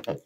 Okay.